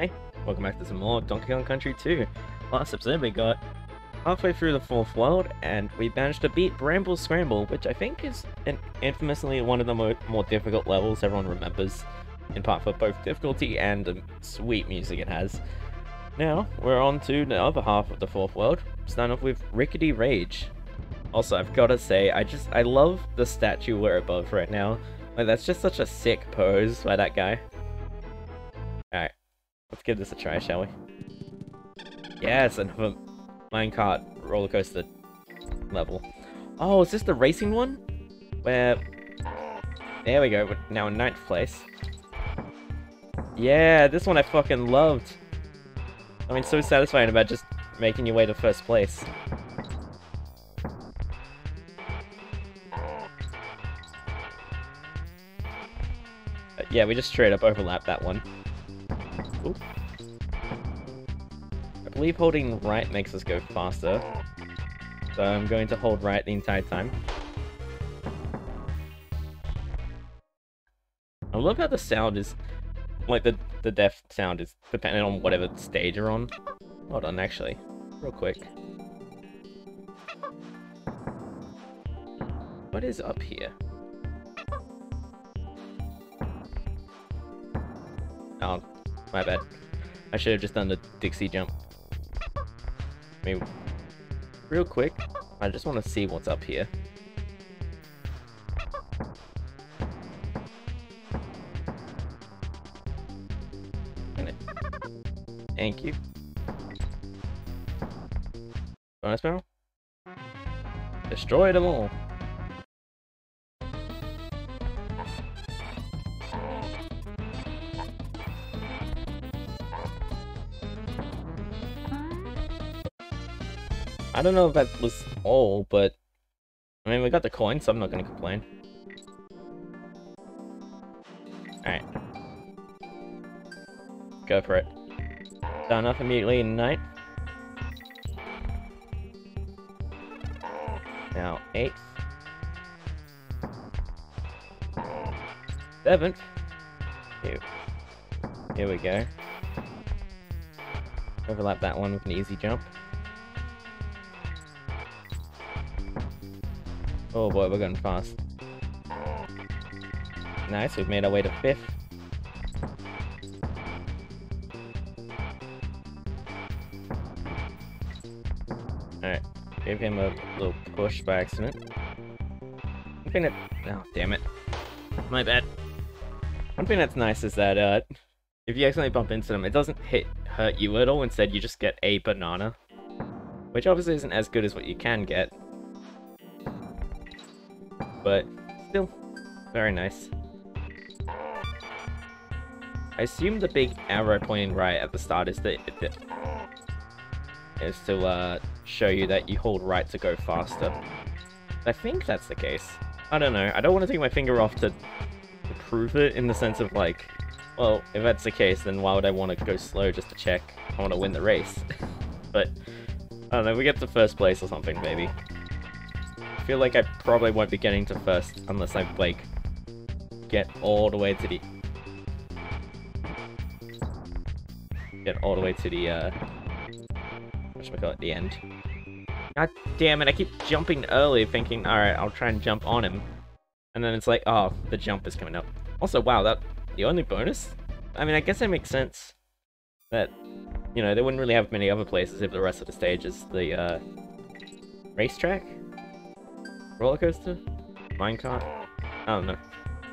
Hey, welcome back to some more Donkey Kong Country 2. Last episode we got halfway through the fourth world and we managed to beat Bramble Scramble, which I think is an infamously one of the more, more difficult levels everyone remembers, in part for both difficulty and the sweet music it has. Now, we're on to the other half of the fourth world, starting off with Rickety Race. Also, I've gotta say, I just, I love the statue we're above right now. Like, that's just such a sick pose by that guy. Let's give this a try, shall we? Yes, another minecart roller coaster level. Oh, is this the racing one? Where... There we go, we're now in ninth place. Yeah, this one I fucking loved. I mean, so satisfying about just making your way to first place. But yeah, we just straight up overlapped that one. Believe holding right makes us go faster. So I'm going to hold right the entire time. I love how the sound is, like the, the deaf sound is dependent on whatever stage you're on. Hold on, actually, real quick. What is up here? Oh, my bad. I should have just done the Dixie jump. I mean, real quick, I just want to see what's up here. Thank you. Bonus barrel? Destroy them all. I don't know if that was all, but... I mean, we got the coin, so I'm not gonna complain. Alright. Go for it. Done up immediately in ninth. Now, eighth. Seventh. Here we go. Overlap that one with an easy jump. Oh boy, we're going fast. Nice, we've made our way to fifth. Alright, gave him a little push by accident. One thing that... Oh, damn it. My bad. One thing that's nice is that, uh, if you accidentally bump into them, it doesn't hit hurt you at all, instead you just get a banana. Which obviously isn't as good as what you can get. But, still, very nice. I assume the big arrow pointing right at the start is the, the is to uh, show you that you hold right to go faster. I think that's the case. I don't know. I don't want to take my finger off to, to prove it in the sense of like, well, if that's the case, then why would I want to go slow just to check? I want to win the race. but, I don't know, we get to first place or something, maybe. I feel like I probably won't be getting to first unless I, like, get all the way to the... Get all the way to the, uh... Whatchamacallit, the end. God damn it, I keep jumping early thinking, alright, I'll try and jump on him. And then it's like, oh, the jump is coming up. Also, wow, that the only bonus? I mean, I guess that makes sense. That, you know, they wouldn't really have many other places if the rest of the stage is the, uh, racetrack? Roller coaster? Minecart? I don't know.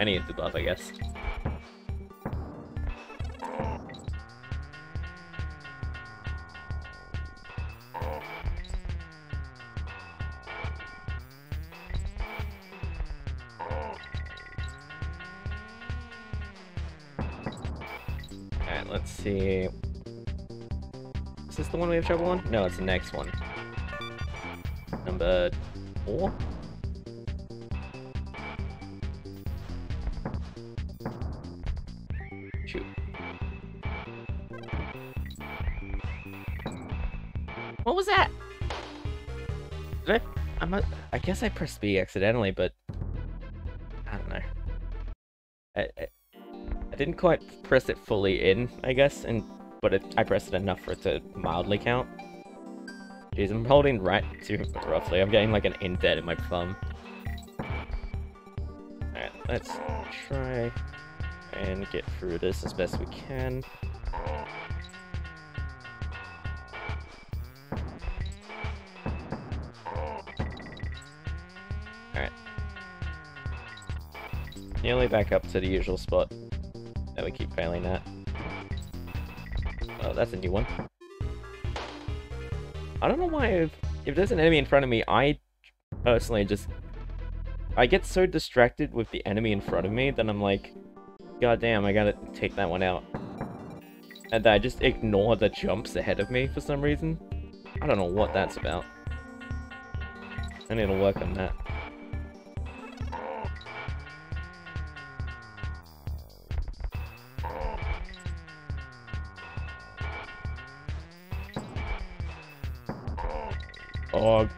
Any of the above, I guess. Alright, let's see. Is this the one we have trouble on? No, it's the next one. Number four? Shoot. What was that? Did I? I'm a, I guess I pressed B accidentally, but I don't know. I, I, I didn't quite press it fully in, I guess, and but it, I pressed it enough for it to mildly count. Jeez, I'm holding right too roughly. I'm getting like an indent in my thumb. Alright, let's try and get through this as best we can. Alright. Nearly back up to the usual spot that we keep failing at. Oh, that's a new one. I don't know why if, if there's an enemy in front of me, I personally just... I get so distracted with the enemy in front of me that I'm like, God damn, I gotta take that one out. And I just ignore the jumps ahead of me for some reason. I don't know what that's about. I need to work on that. Oh.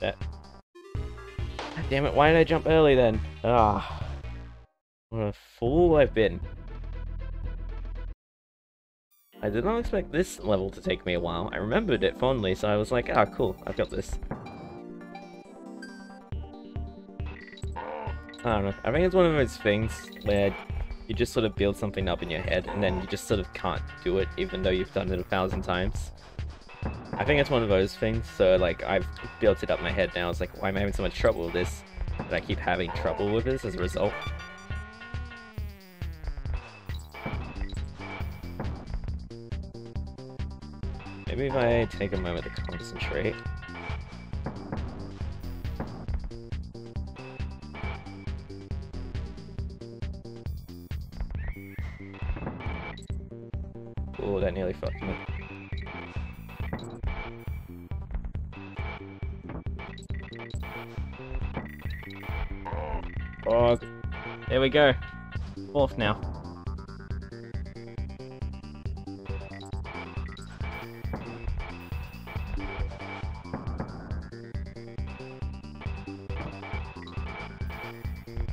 That. Damn it, why did I jump early then? Ah. What a fool I've been. I did not expect this level to take me a while. I remembered it fondly, so I was like, ah, cool, I've got this. I don't know. I think it's one of those things where you just sort of build something up in your head, and then you just sort of can't do it, even though you've done it a thousand times. I think it's one of those things, so like, I've built it up in my head now, it's like, why am I having so much trouble with this? And I keep having trouble with this as a result. Maybe if I take a moment to concentrate. Oh, that nearly fucked me. Oh, there we go. Fourth now.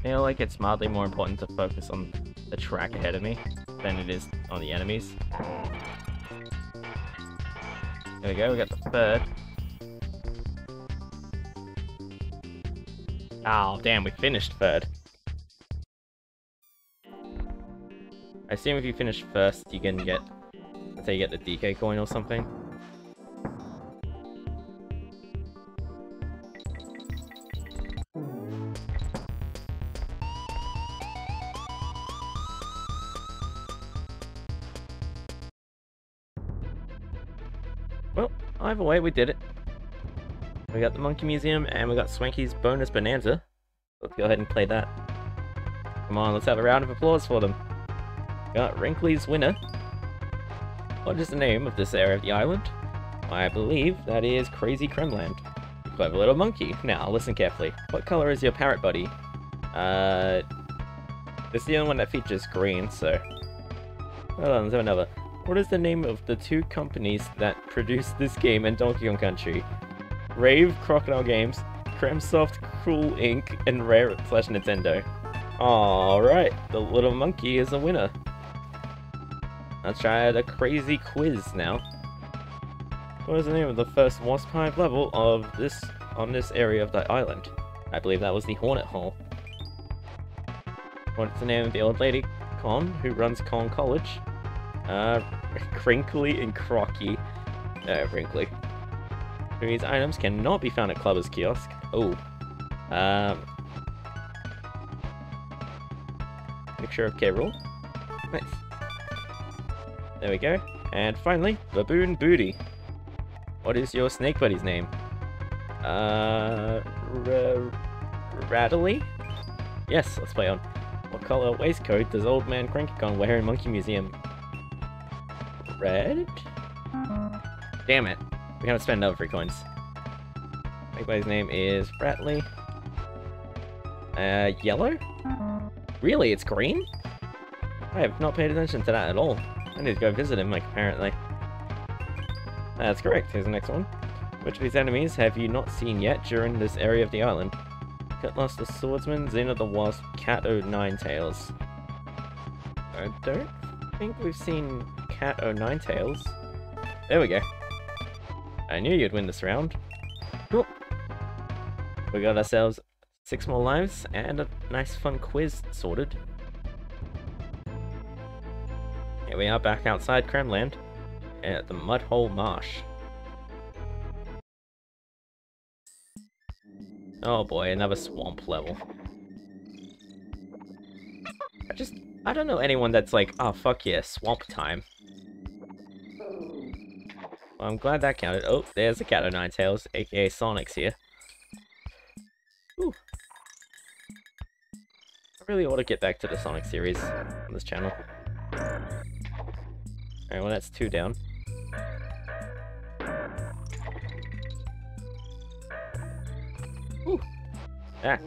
Feel like it's mildly more important to focus on the track ahead of me than it is on the enemies. There we go, we got the third. Oh, damn, we finished third. I assume if you finish first, you can get, let's say you get the DK coin or something. Way, we did it. We got the Monkey Museum, and we got Swanky's Bonus Bonanza. Let's go ahead and play that. Come on, let's have a round of applause for them. Got Wrinkly's winner. What is the name of this area of the island? I believe that is Krazy Kremland. Clever little monkey. Now, listen carefully. What color is your parrot buddy? Uh... This is the only one that features green, so... Hold on, let's have another. What is the name of the two companies that produced this game and Donkey Kong Country? Rave Crocodile Games, Kremsoft Cool Inc., and Rare slash Nintendo. Alright, the little monkey is a winner. Let's try the crazy quiz now. What is the name of the first Wasp Hive level of this on this area of the island? I believe that was the Hornet Hole. What's the name of the old lady Kong who runs Kong College? Uh, Crinkly and Crocky. Uh, Wrinkly. These items cannot be found at Klubba's kiosk. Oh. Um. Picture of K. Rool. Nice. There we go. And finally, Baboon Booty. What is your snake buddy's name? Uh. Rattly? Yes, let's play on. What color waistcoat does old man Cranky Kong wear in Monkey Museum? Red? Damn it. We gotta spend another three coins. Everybody's name is Rattly. Uh, yellow? Really? It's green? I have not paid attention to that at all. I need to go visit him, like, apparently. That's correct. Here's the next one. Which of these enemies have you not seen yet during this area of the island? Kutlass the Swordsman, Zinger the Wasp, Cat O' Nine Tails. I don't think we've seen Cat O Nine Tails. There we go. I knew you'd win this round. Cool. We got ourselves six more lives and a nice fun quiz sorted. Here we are back outside Kremland at the Mudhole Marsh. Oh boy, another swamp level. I just, I don't know anyone that's like, oh fuck yeah, swamp time. I'm glad that counted. Oh, there's the Cat Nine Tails, aka Sonic's here. Ooh. I really ought to get back to the Sonic series on this channel. Alright, well that's two down. Ooh. Ah.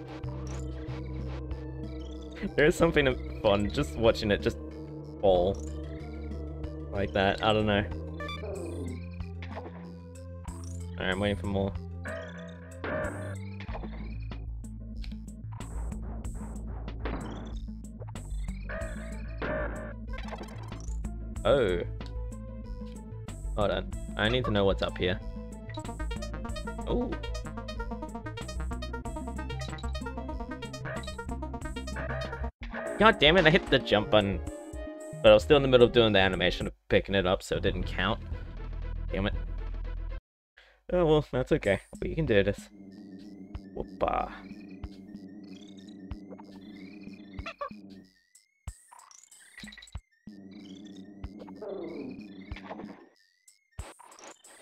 There's something fun just watching it just fall. Like that, I don't know. Alright, I'm waiting for more. Oh. Hold on. I need to know what's up here. Oh. God damn it, I hit the jump button. But I was still in the middle of doing the animation of picking it up, so it didn't count. Damn it. Oh well, that's okay. We can do this. Whoopa.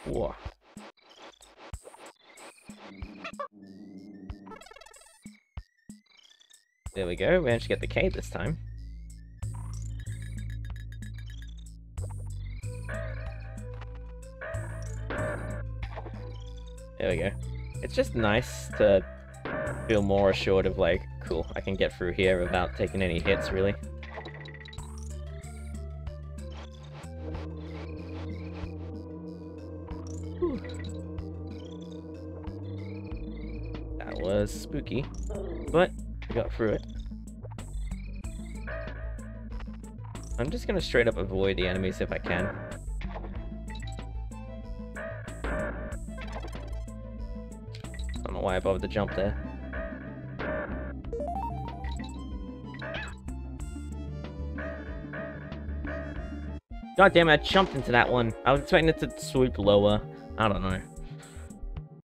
Whoa. There we go, we managed to get the K this time. We go. It's just nice to feel more assured of like, cool, I can get through here without taking any hits, really. That was spooky, but we got through it. I'm just gonna straight up avoid the enemies if I can. Why I bothered to jump there. God damn it, I jumped into that one. I was expecting it to swoop lower. I don't know.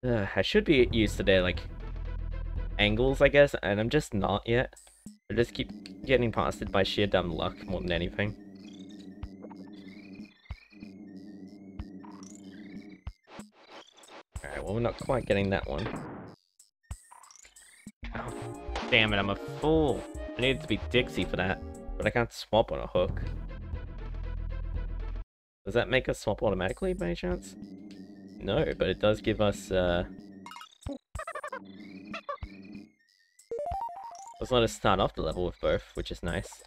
Ugh, I should be used to their, like, angles, I guess, and I'm just not yet. I just keep getting past it by sheer dumb luck more than anything. Alright, well we're not quite getting that one. Damn it, I'm a fool. I needed to be Dixie for that, but I can't swap on a hook. Does that make us swap automatically by any chance? No, but it does give us, uh... Let's let us start off the level with both, which is nice.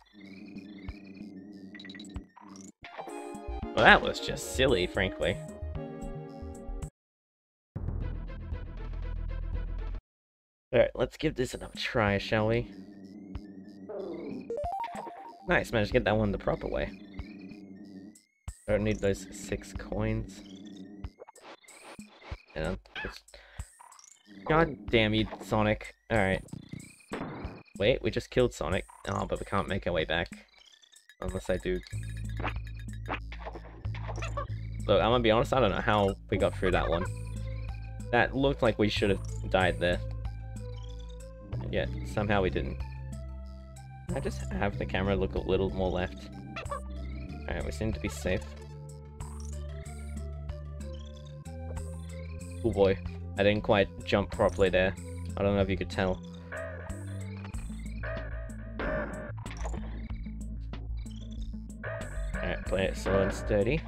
Well, that was just silly, frankly. Let's give this another try, shall we? Nice, managed to get that one the proper way. I don't need those six coins. Yeah, God damn you, Sonic. Alright. Wait, we just killed Sonic. Oh, but we can't make our way back. Unless I do... Look, I'm gonna be honest, I don't know how we got through that one. That looked like we should have died there. Yet, somehow we didn't. I just have the camera look a little more left. Alright, we seem to be safe. Oh boy, I didn't quite jump properly there. I don't know if you could tell. Alright, play it slow and steady.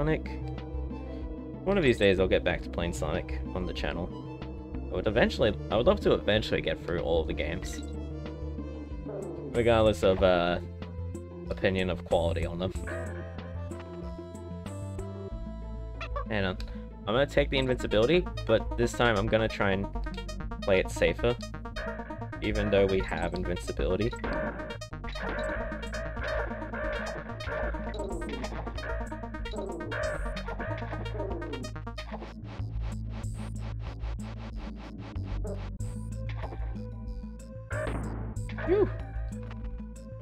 Sonic. One of these days I'll get back to playing Sonic on the channel. I would eventually, I would love to eventually get through all the games. Regardless of, uh, opinion of quality on them. And, uh, I'm gonna take the invincibility, but this time I'm gonna try and play it safer. Even though we have invincibility.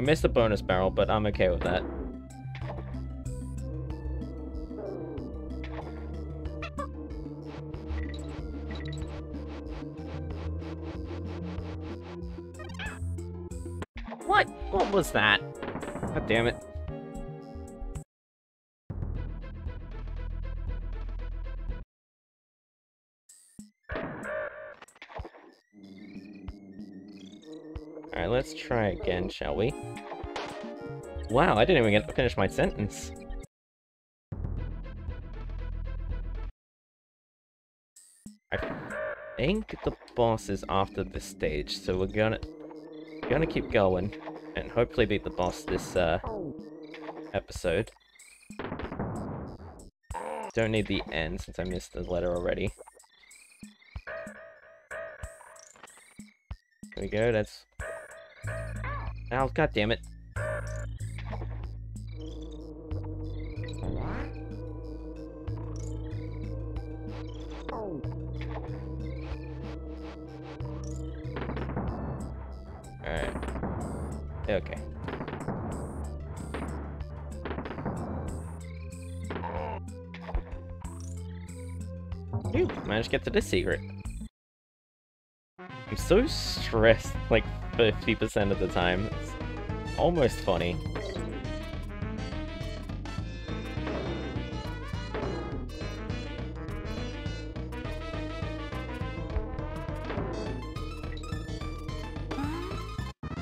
Missed the bonus barrel, but I'm okay with that. What? What was that? God damn it. Let's try again, shall we? Wow, I didn't even get to finish my sentence. I think the boss is after this stage, so we're gonna gonna keep going and hopefully beat the boss this uh, episode. Don't need the end since I missed the letter already. There we go, that's... Ow, god damn it. Alright. Okay. Phew, managed to get to this secret. I'm so stressed, like, 50% of the time. It's almost funny.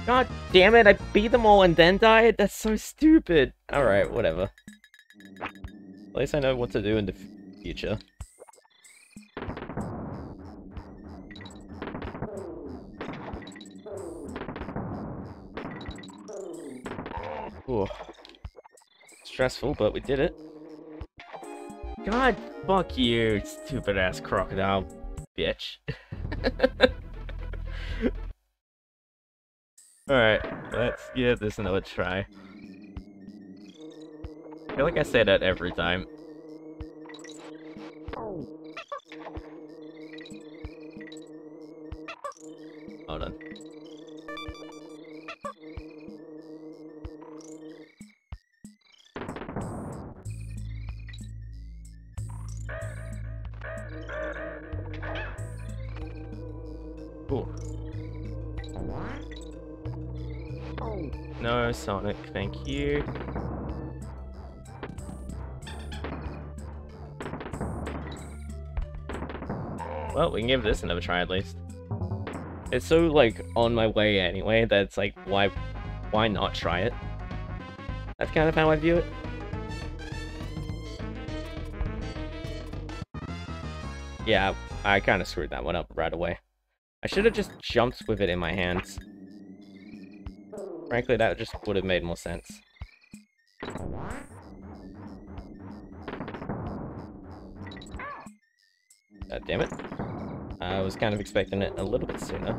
God damn it, I beat them all and then died? That's so stupid. Alright, whatever. At least I know what to do in the future. Ooh. Stressful, but we did it. God, fuck you, stupid ass crocodile bitch. Alright, let's give this another try. I feel like I say that every time. Hold on. Sonic, thank you. Well, we can give this another try at least. It's so, like, on my way anyway, that it's like, why, why not try it? That's kind of how I view it. Yeah, I kind of screwed that one up right away. I should have just jumped with it in my hands. Frankly, that just would have made more sense. God damn it. I was kind of expecting it a little bit sooner.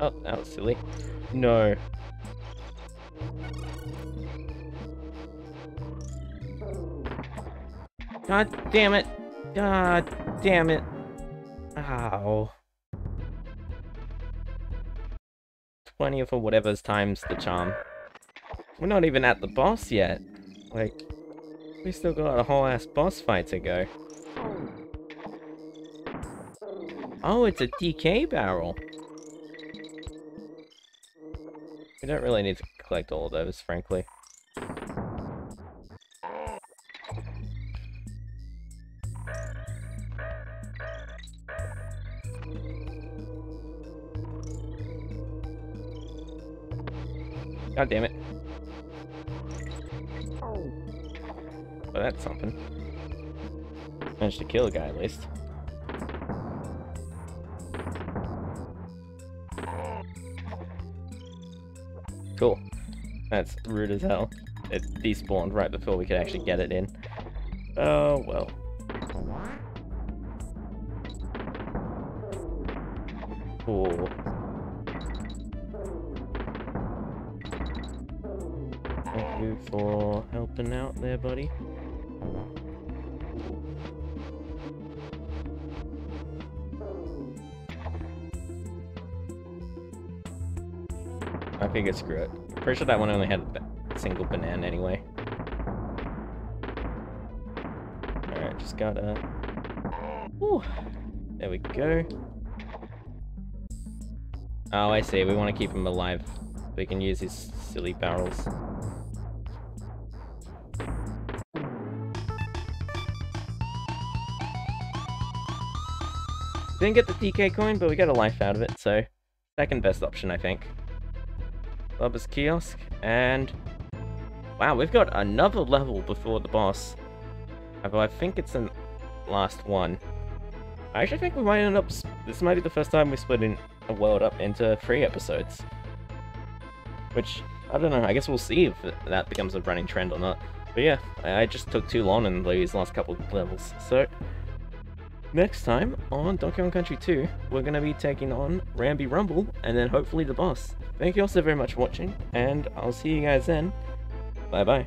Oh, that was silly. No. God damn it. God damn it. Ow. 20th or whatever's times the charm. We're not even at the boss yet. Like, we still got a whole ass boss fight to go. Oh, it's a DK barrel. We don't really need to collect all of those, frankly. God damn it. Oh. Well, that's something. Managed to kill a guy at least. Cool. That's rude as hell. It despawned right before we could actually get it in. Oh, well. Thank you for helping out there, buddy. I figured screw it. Pretty sure that one only had a single banana anyway. Alright, just gotta... Whew. There we go. Oh, I see. We want to keep him alive. We can use his silly barrels. Didn't get the DK coin, but we got a life out of it, so second best option, I think. Klubba's Kiosk, and... Wow, we've got another level before the boss. Although I think it's the last one. I actually think we might end up... This might be the first time we split in a world up into three episodes. Which, I don't know, I guess we'll see if that becomes a running trend or not. But yeah, I just took too long in these last couple of levels, so... Next time on Donkey Kong Country 2, we're going to be taking on Rambi Rumble, and then hopefully the boss. Thank you all so very much for watching, and I'll see you guys then. Bye bye.